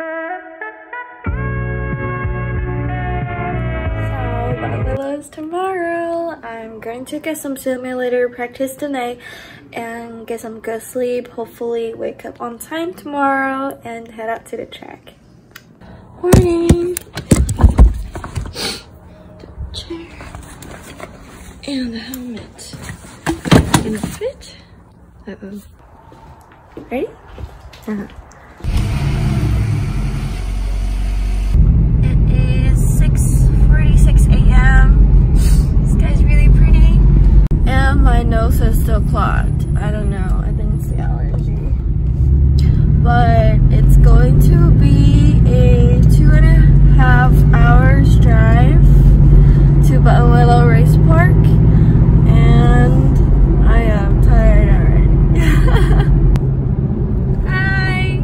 So, tomorrow. I'm going to get some simulator practice tonight and get some good sleep. Hopefully wake up on time tomorrow and head out to the track. Morning! The chair and the helmet the fit. Uh-oh. Ready? Uh -huh. It is 6.46 a.m. This guy's really pretty. And my nose is still clogged. I don't know. I think it's the allergy. But it's going to be a two and a half hours drive to Buttonwillow Race Park. And I am tired already. Hi!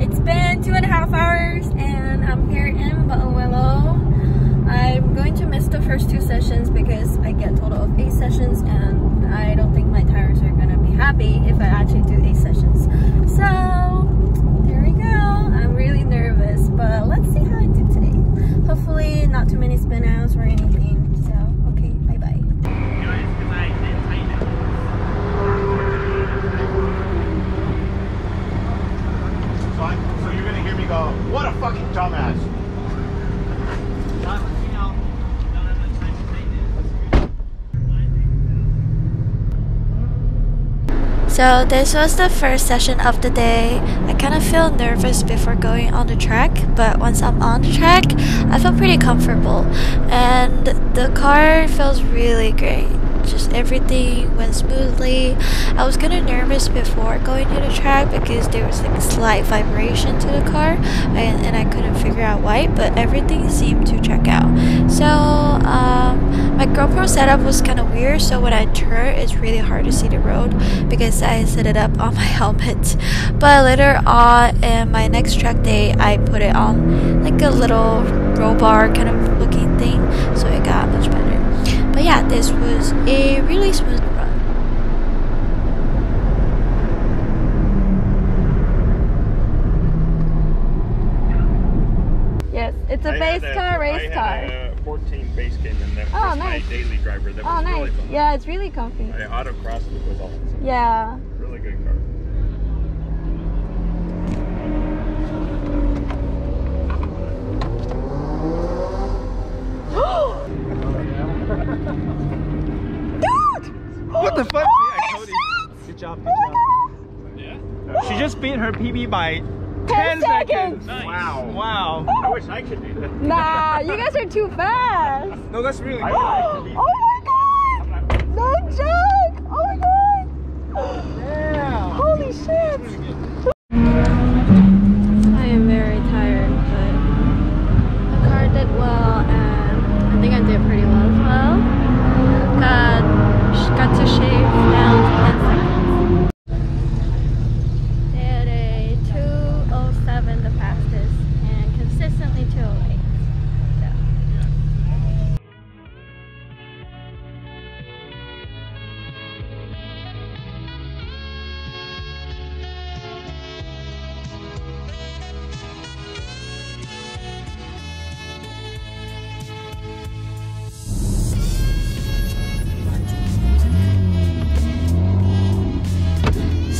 It's been two and a half hours and I'm here in Buttonwillow. I'm going to miss the first two sessions because I get total of eight sessions and I don't think my tires are gonna be happy if I actually do eight sessions. So there we go. I'm really nervous, but let's see how I do today. Hopefully not too many spin outs or anything. So okay, bye bye. So, I'm, me go, what a fucking dumbass. So this was the first session of the day. I kind of feel nervous before going on the track, but once I'm on the track, I feel pretty comfortable. And the car feels really great. Just everything went smoothly. I was kind of nervous before going to the track because there was like a slight vibration to the car and, and I couldn't figure out why, but everything seemed to check out. So um, my GoPro setup was kind of weird, so when I turn, it's really hard to see the road because I set it up on my helmet. But later on in my next track day, I put it on like a little roll bar kind of looking yeah, this was a really smooth run. Yes, it's a I base had a- car, race I car. had a 14 base game and that Oh, was nice. my daily driver. That Oh, was nice. really fun. Yeah, it's really comfy. I autocrossed it with all. Yeah. Really good car. What the fuck? I told you. Good job, good job. Yeah? She just beat her PB by 10 10 seconds. seconds. Nice. Wow. Wow. I wish I could do that. Nah, you guys are too fast. No, that's really good. would like to be. Oh my god! No joke! Oh my god! Yeah. Holy shit!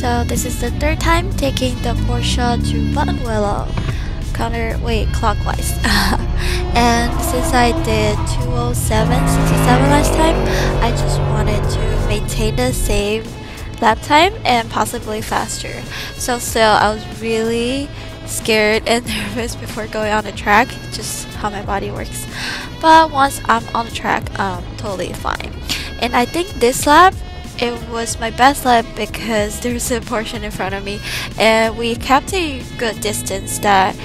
So this is the third time taking the Porsche to Buttonwillow. Counter, wait, clockwise. and since I did 207, 67 last time, I just wanted to maintain the same lap time and possibly faster. So still, I was really scared and nervous before going on the track, just how my body works. But once I'm on the track, I'm totally fine. And I think this lap it was my best lap because there's a portion in front of me and we kept a good distance that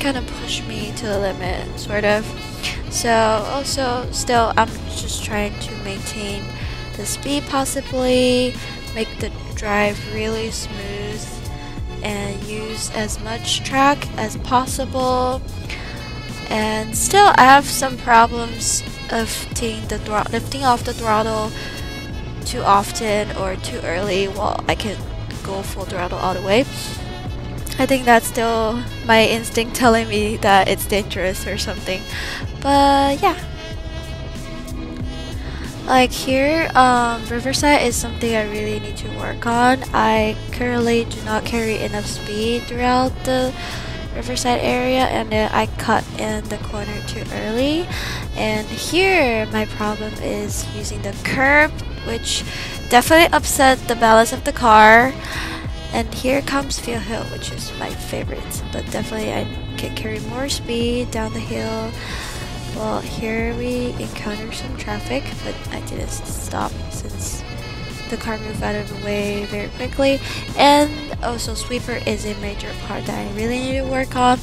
kind of pushed me to the limit sort of. So also still i'm just trying to maintain the speed possibly make the drive really smooth and use as much track as possible. And still I have some problems lifting the lifting off the throttle too often or too early while I can go full throttle all the way. I think that's still my instinct telling me that it's dangerous or something. But yeah. Like here, um, Riverside is something I really need to work on. I currently do not carry enough speed throughout the Riverside area and then I cut in the corner too early. And here, my problem is using the curb, which definitely upset the balance of the car. And here comes Phil Hill, which is my favorite. But definitely I can carry more speed down the hill. Well, here we encounter some traffic, but I didn't stop since the car move out of the way very quickly. And also, sweeper is a major part that I really need to work on.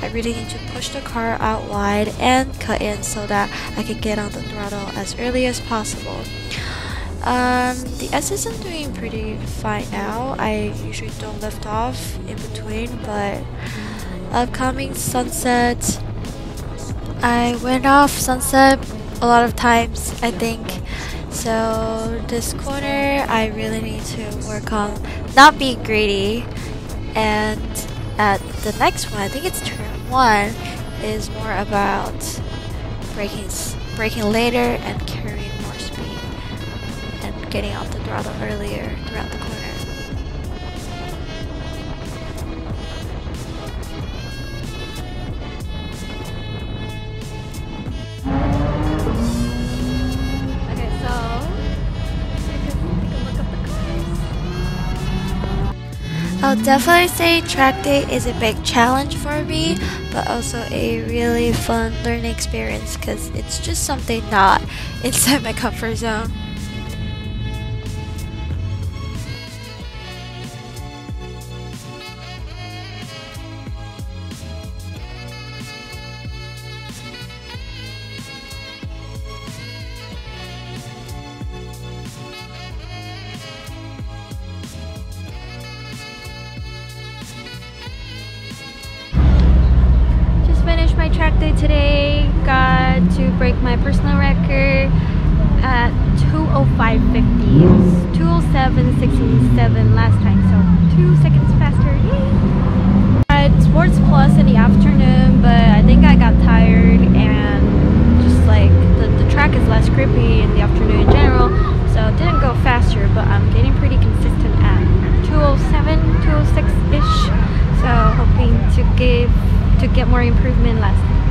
I really need to push the car out wide and cut in so that I can get on the throttle as early as possible. Um, the S isn't doing pretty fine now. I usually don't lift off in between, but upcoming sunset, I went off sunset a lot of times, I think. So this corner, I really need to work on not being greedy. And at the next one, I think it's turn one, is more about breaking braking later and carrying more speed and getting off the throttle earlier throughout the corner. I'll definitely say track day is a big challenge for me, but also a really fun learning experience because it's just something not inside my comfort zone. Track day today. Got to break my personal record at 205.50. 207.67 last time, so two seconds faster. Yay! I Sports Plus in the afternoon, but I think I got tired and just like the, the track is less grippy in the afternoon in general, so didn't go faster, but I'm getting pretty consistent at 207, 206-ish. So hoping to give to get more improvement last